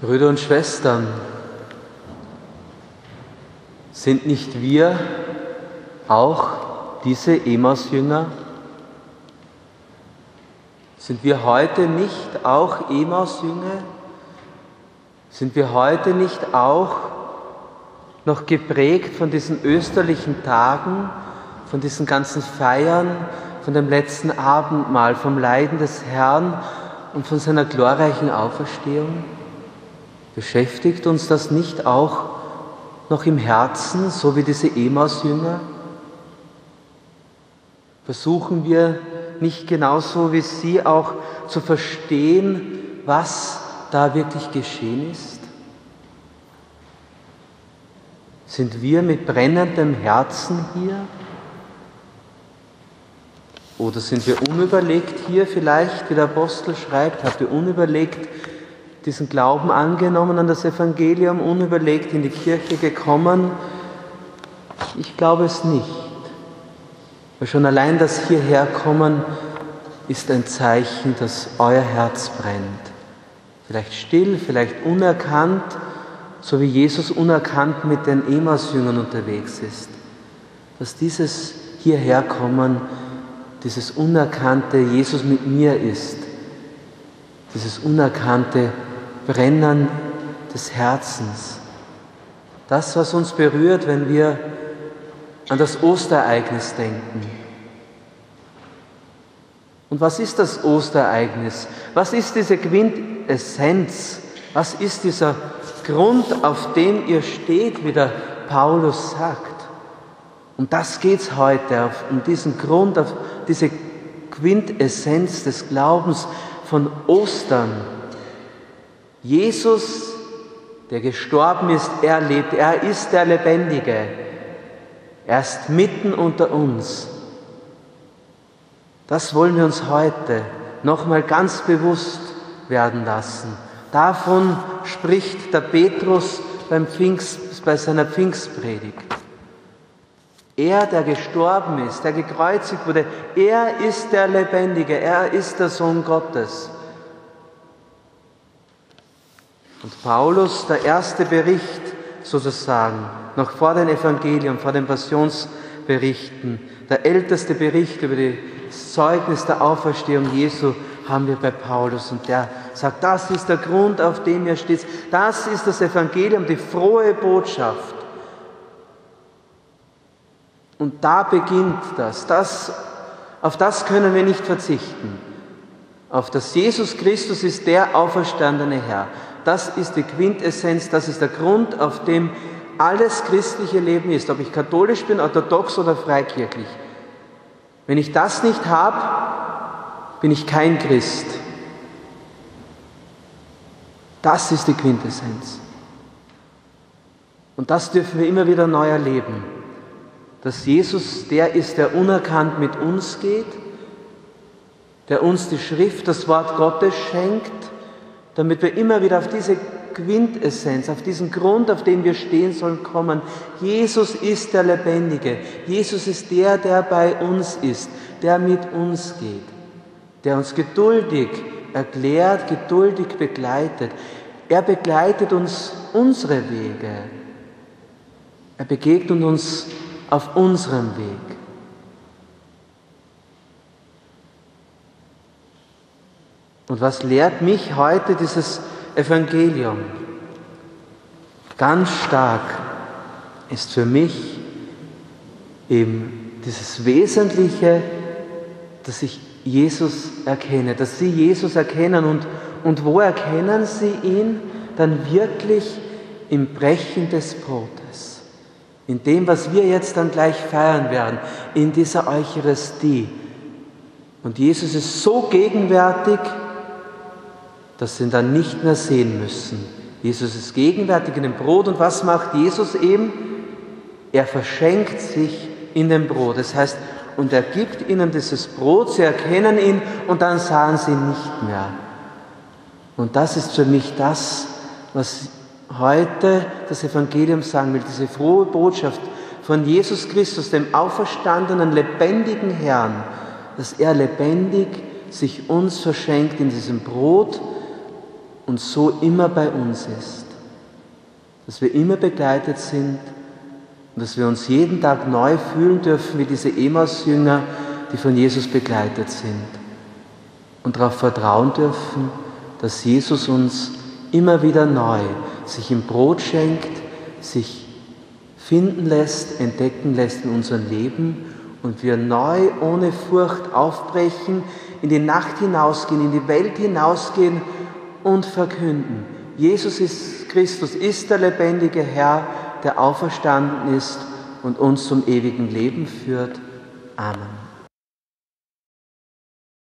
Brüder und Schwestern, sind nicht wir auch diese Emaus-Jünger? Sind wir heute nicht auch Emaus-Jünger? Sind wir heute nicht auch noch geprägt von diesen österlichen Tagen, von diesen ganzen Feiern, von dem letzten Abendmahl, vom Leiden des Herrn und von seiner glorreichen Auferstehung? Beschäftigt uns das nicht auch noch im Herzen, so wie diese Emaus-Jünger? Versuchen wir nicht genauso wie sie auch zu verstehen, was da wirklich geschehen ist? Sind wir mit brennendem Herzen hier? Oder sind wir unüberlegt hier vielleicht, wie der Apostel schreibt, habt ihr unüberlegt diesen Glauben angenommen an das Evangelium, unüberlegt in die Kirche gekommen? Ich glaube es nicht. Weil schon allein das Hierherkommen ist ein Zeichen, dass euer Herz brennt. Vielleicht still, vielleicht unerkannt, so wie Jesus unerkannt mit den Emaus-Jüngern unterwegs ist. Dass dieses Hierherkommen, dieses unerkannte Jesus mit mir ist, dieses unerkannte Brennen des Herzens. Das, was uns berührt, wenn wir an das Osterereignis denken. Und was ist das Osterereignis? Was ist diese Quintessenz? Was ist dieser Grund, auf dem ihr steht, wie der Paulus sagt? Um das geht es heute, um diesen Grund, auf diese Quintessenz des Glaubens von Ostern. Jesus, der gestorben ist, er lebt, er ist der Lebendige. Er ist mitten unter uns. Das wollen wir uns heute nochmal ganz bewusst werden lassen. Davon spricht der Petrus beim Pfingst, bei seiner Pfingstpredigt. Er, der gestorben ist, der gekreuzigt wurde, er ist der Lebendige, er ist der Sohn Gottes. Und Paulus, der erste Bericht sozusagen, noch vor dem Evangelium, vor den Passionsberichten, der älteste Bericht über das Zeugnis der Auferstehung Jesu haben wir bei Paulus. Und der sagt, das ist der Grund, auf dem ihr steht. Das ist das Evangelium, die frohe Botschaft. Und da beginnt das. das. Auf das können wir nicht verzichten. Auf das Jesus Christus ist der auferstandene Herr. Das ist die Quintessenz, das ist der Grund, auf dem alles christliche Leben ist, ob ich katholisch bin, orthodox oder freikirchlich. Wenn ich das nicht habe, bin ich kein Christ. Das ist die Quintessenz. Und das dürfen wir immer wieder neu erleben, dass Jesus der ist, der unerkannt mit uns geht, der uns die Schrift, das Wort Gottes schenkt, damit wir immer wieder auf diese Quintessenz, auf diesen Grund, auf dem wir stehen sollen, kommen. Jesus ist der Lebendige. Jesus ist der, der bei uns ist, der mit uns geht, der uns geduldig erklärt, geduldig begleitet. Er begleitet uns unsere Wege. Er begegnet uns auf unserem Weg. Und was lehrt mich heute dieses Evangelium? Ganz stark ist für mich eben dieses Wesentliche, dass ich Jesus erkenne, dass Sie Jesus erkennen. Und, und wo erkennen Sie ihn? Dann wirklich im Brechen des Brotes, in dem, was wir jetzt dann gleich feiern werden, in dieser Eucharistie. Und Jesus ist so gegenwärtig, dass sie ihn dann nicht mehr sehen müssen. Jesus ist gegenwärtig in dem Brot und was macht Jesus eben? Er verschenkt sich in dem Brot. Das heißt, und er gibt ihnen dieses Brot, sie erkennen ihn und dann sahen sie nicht mehr. Und das ist für mich das, was heute das Evangelium sagen will, diese frohe Botschaft von Jesus Christus, dem auferstandenen, lebendigen Herrn, dass er lebendig sich uns verschenkt in diesem Brot und so immer bei uns ist. Dass wir immer begleitet sind und dass wir uns jeden Tag neu fühlen dürfen wie diese Emaus-Jünger, die von Jesus begleitet sind. Und darauf vertrauen dürfen, dass Jesus uns immer wieder neu sich im Brot schenkt, sich finden lässt, entdecken lässt in unserem Leben und wir neu ohne Furcht aufbrechen, in die Nacht hinausgehen, in die Welt hinausgehen und verkünden. Jesus ist Christus, ist der lebendige Herr, der auferstanden ist und uns zum ewigen Leben führt. Amen.